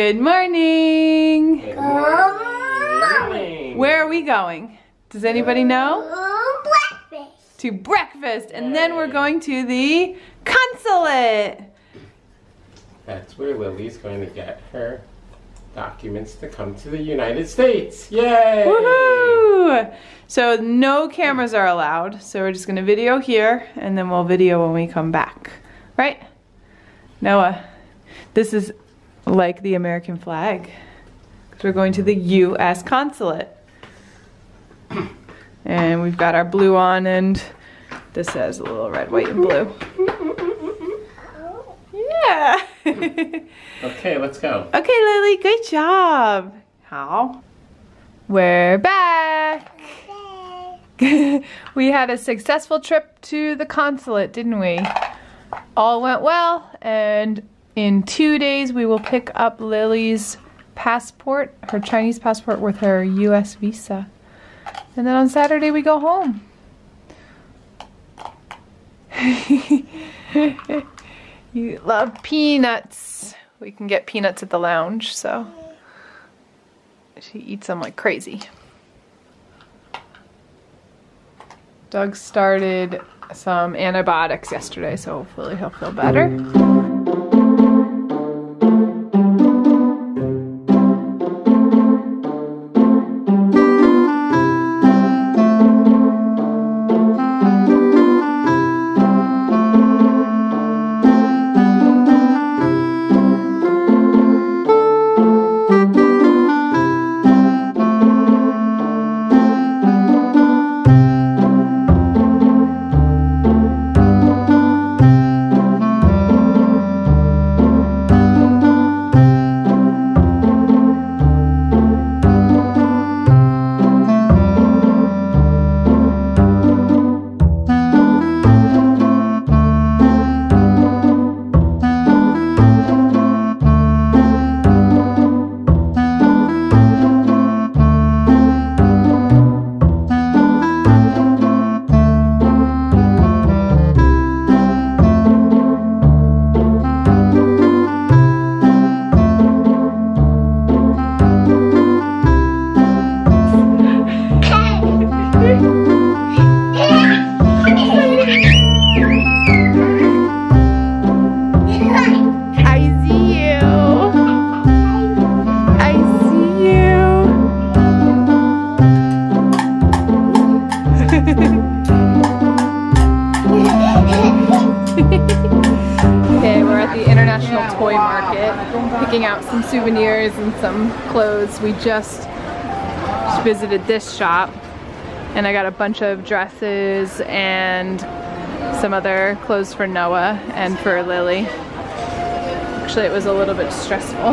Good morning. Good morning. Where are we going? Does anybody know? breakfast. To breakfast, and then we're going to the consulate. That's where Lily's going to get her documents to come to the United States. Yay! Woohoo! So no cameras are allowed. So we're just gonna video here, and then we'll video when we come back. Right? Noah, this is like the American flag. Because we're going to the U.S. consulate. And we've got our blue on, and this says a little red, white, and blue. Yeah. Okay, let's go. Okay, Lily, good job. How? We're back. we had a successful trip to the consulate, didn't we? All went well, and in two days we will pick up Lily's passport, her Chinese passport with her US visa. And then on Saturday we go home. you love peanuts. We can get peanuts at the lounge, so she eats them like crazy. Doug started some antibiotics yesterday, so hopefully he'll feel better. Picking out some souvenirs and some clothes. We just visited this shop and I got a bunch of dresses and some other clothes for Noah and for Lily. Actually, it was a little bit stressful.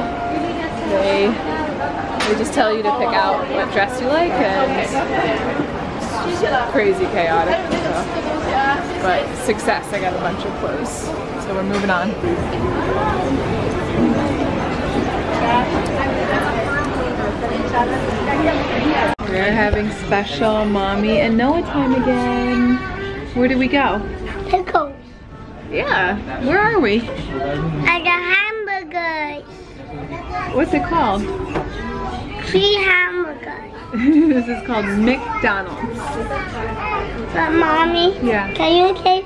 They they just tell you to pick out what dress you like and crazy chaotic. So. But success, I got a bunch of clothes. So we're moving on. We're having special mommy and Noah time again. Where did we go? Pickles. Yeah, where are we? And the hamburgers. What's it called? Three hamburgers. this is called McDonald's. But mommy, Yeah. can you take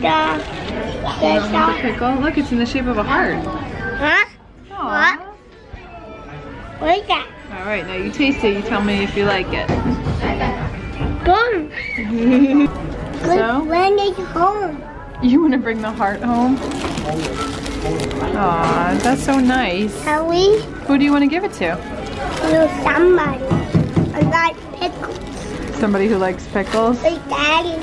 the the The pickle. Look, it's in the shape of a heart. Huh? Is that? All right, now you taste it. You tell me if you like it. Good. So? When is home? You want to bring the heart home? Aw, that's so nice. Can we Who do you want to give it to? do somebody? I like pickles. Somebody who likes pickles? Like daddy.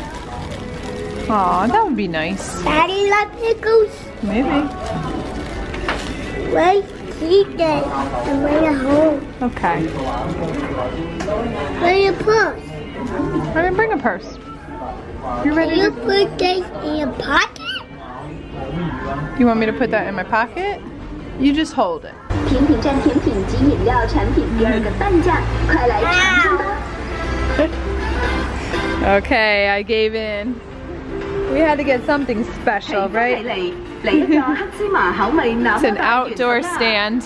Aw, that would be nice. Daddy like pickles. Maybe. Wait, keep it and bring it home. Okay. Where you put? I'm gonna bring a purse. You Can ready? you To, put this in your pocket? you want me to put that in my pocket? You just hold it. 甜品站甜品及饮料产品第二个半价，快来尝尝吧！ Okay, I gave in. We had to get something special, 配 right? it's an outdoor stand.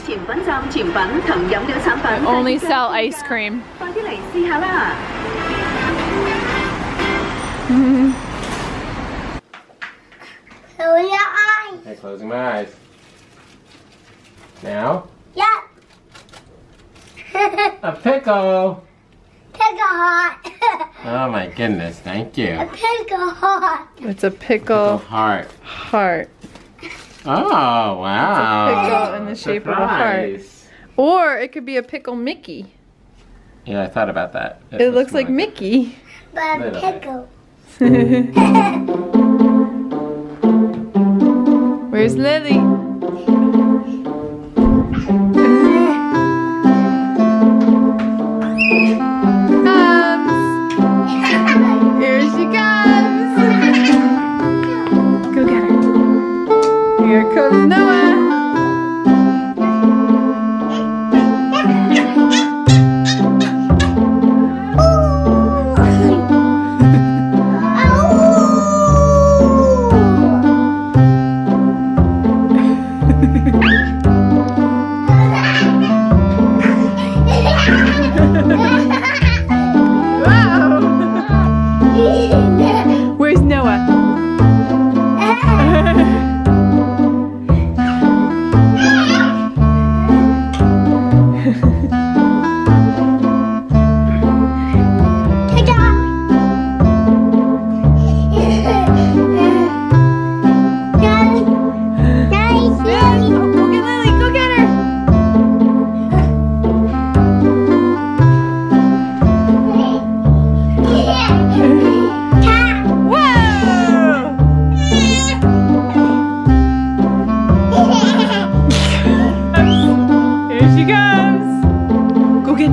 Only sell ice cream. -hmm. Close your eyes. Hey, closing my eyes. Now? Yep. a pickle. Pickle heart. oh my goodness, thank you. A pickle heart. It's a pickle, pickle heart. Heart. Oh, wow. pickle in the shape of a heart. Surprise. Or it could be a pickle Mickey. Yeah, I thought about that. It was looks like Mickey. But a Little bit. pickle. Where's Lily?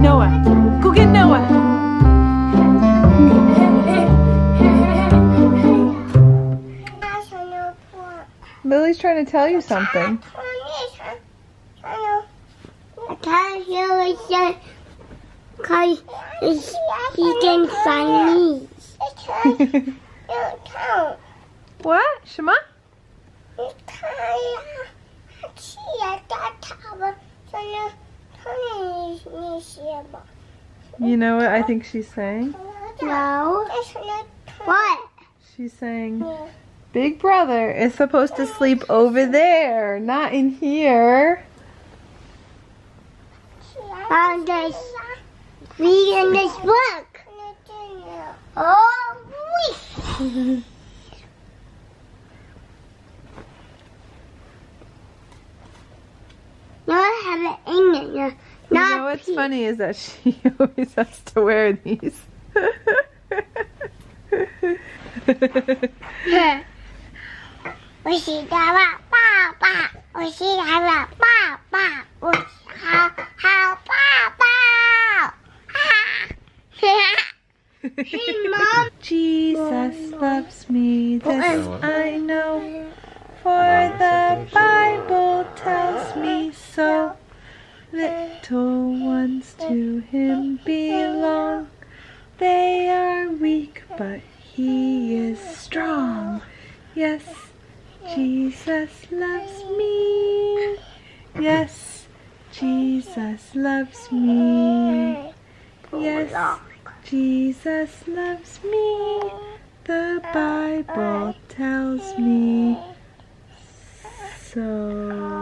Noah. Go get Noah. Lily's trying to tell you something. can't hear it yet because he can Chinese. what? Shema? You know what I think she's saying? No. What? She's saying hmm. Big Brother is supposed to sleep over there, not in here. On this, reading this book. Oh, wee. No, I have it yeah. Not you know what's pink. funny is that she always has to wear these. Jesus loves me, this I know, for the Bible tells me so. Little ones to him belong. They are weak, but he is strong. Yes, Jesus loves me. Yes, Jesus loves me. Yes, Jesus loves me. The Bible tells me so.